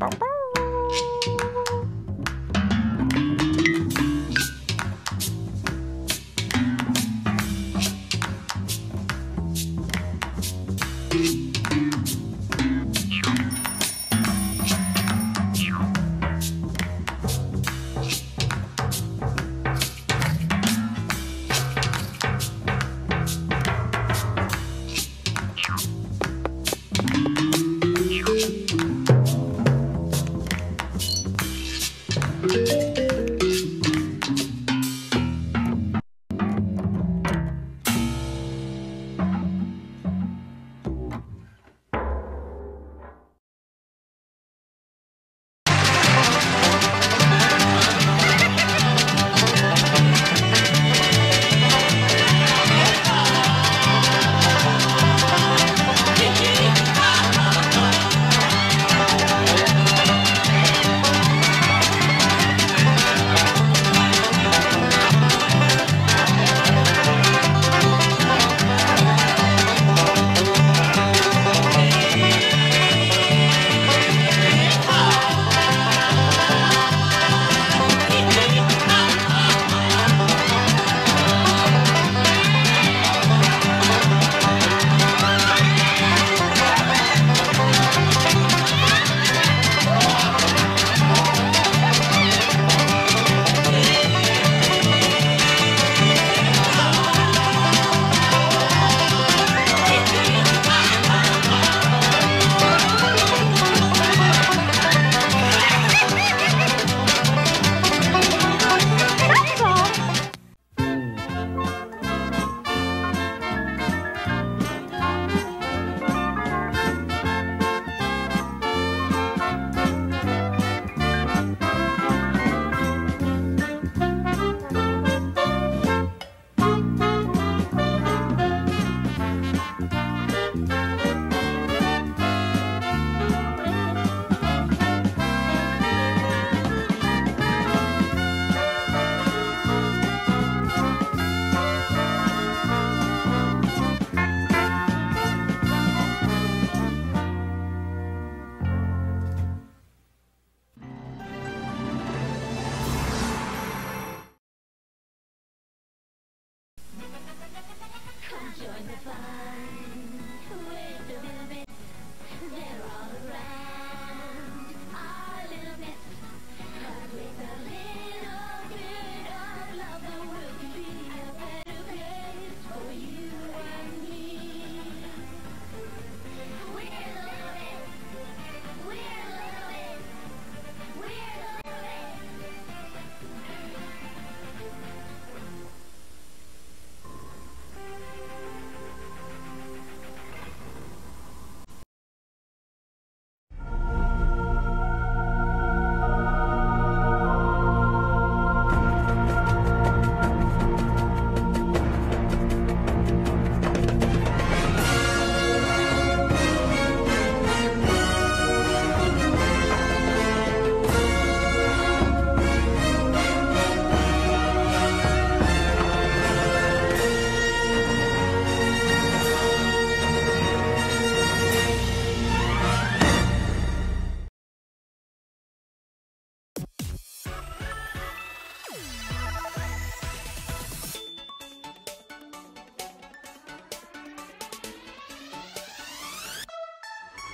Kalia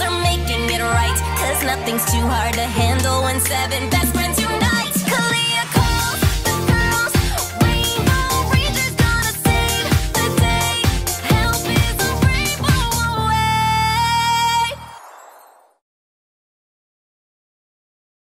are making it right. Cause nothing's too hard to handle when seven best friends.